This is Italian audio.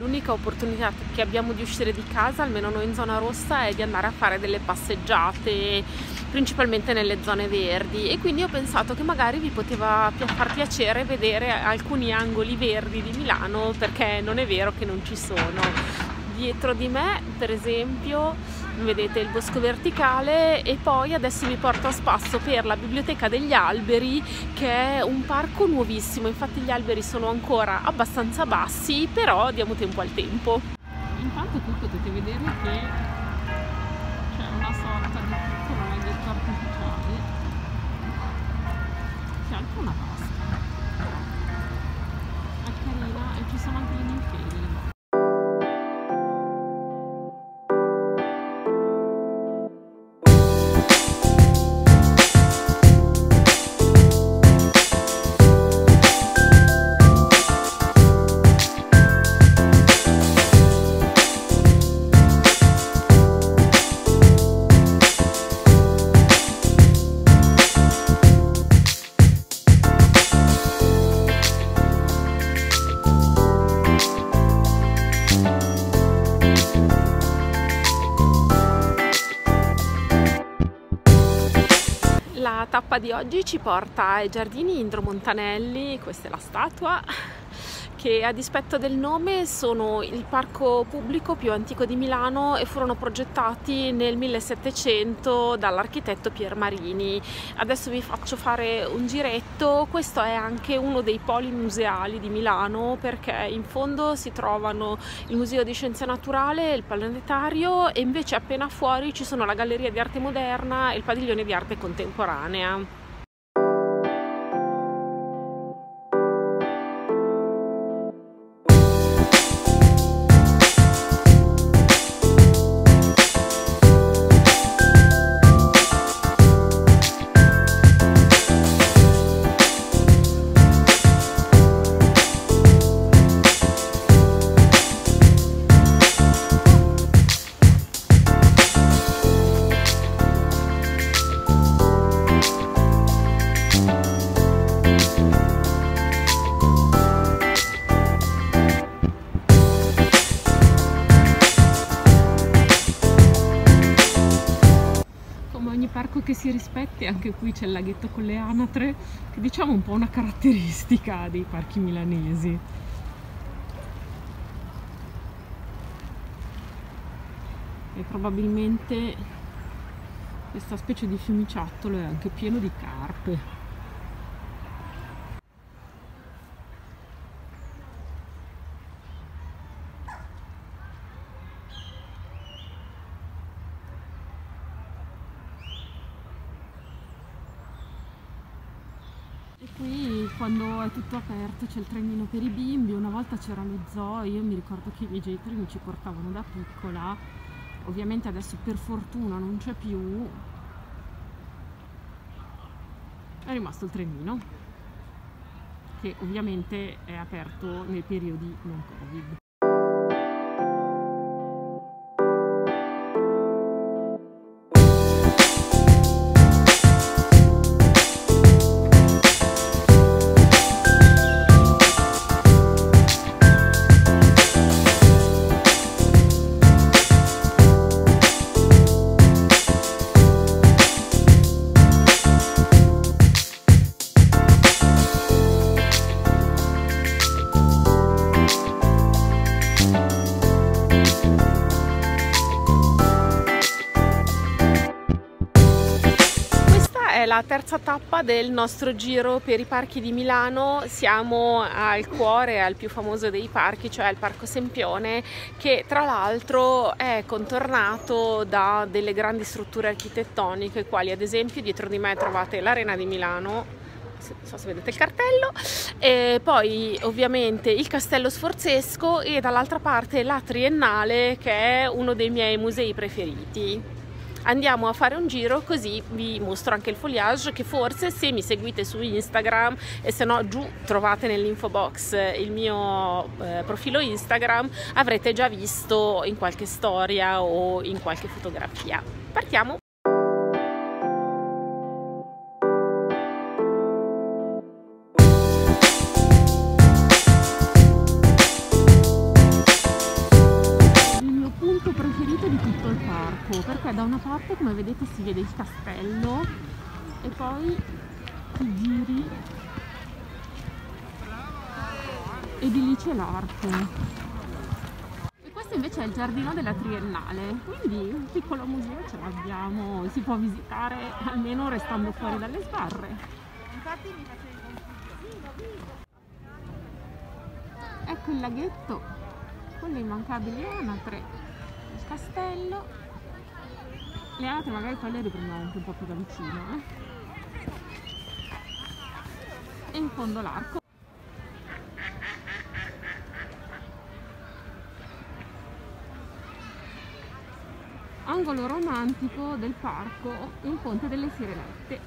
L'unica opportunità che abbiamo di uscire di casa, almeno noi in zona rossa, è di andare a fare delle passeggiate, principalmente nelle zone verdi e quindi ho pensato che magari vi poteva far piacere vedere alcuni angoli verdi di Milano perché non è vero che non ci sono. Dietro di me, per esempio, vedete il bosco verticale e poi adesso vi porto a spasso per la biblioteca degli alberi che è un parco nuovissimo. Infatti gli alberi sono ancora abbastanza bassi però diamo tempo al tempo. Intanto qui potete vedere che tappa di oggi ci porta ai giardini Indro Montanelli, questa è la statua, che a dispetto del nome sono il parco pubblico più antico di Milano e furono progettati nel 1700 dall'architetto Pier Marini. Adesso vi faccio fare un giretto, questo è anche uno dei poli museali di Milano perché in fondo si trovano il Museo di Scienza Naturale, il Planetario e invece appena fuori ci sono la Galleria di Arte Moderna e il Padiglione di Arte Contemporanea. Che si rispetti, anche qui c'è il laghetto con le anatre, che diciamo un po' una caratteristica dei parchi milanesi. E probabilmente questa specie di fiumiciattolo è anche pieno di carpe. E qui quando è tutto aperto c'è il trenino per i bimbi, una volta c'era lo zoo, io mi ricordo che i miei genitori mi ci portavano da piccola, ovviamente adesso per fortuna non c'è più, è rimasto il trenino, che ovviamente è aperto nei periodi non covid. La terza tappa del nostro giro per i parchi di Milano. Siamo al cuore, al più famoso dei parchi, cioè al Parco Sempione, che tra l'altro è contornato da delle grandi strutture architettoniche, quali ad esempio dietro di me trovate l'Arena di Milano, non so se vedete il cartello, e poi ovviamente il Castello Sforzesco e dall'altra parte la Triennale che è uno dei miei musei preferiti andiamo a fare un giro così vi mostro anche il foliage che forse se mi seguite su Instagram e se no giù trovate nell'info box il mio eh, profilo Instagram avrete già visto in qualche storia o in qualche fotografia. Partiamo! Una parte come vedete si vede il castello e poi ti giri. E di lì c'è l'arco e questo invece è il giardino della Triennale quindi un piccolo museo ce l'abbiamo si può visitare almeno restando fuori dalle sbarre. Infatti mi ecco il laghetto con le immancabili anatre il castello le anatre magari poi le riprendiamo anche un po' più da vicino eh? e in fondo l'arco angolo romantico del parco in Ponte delle Sirenette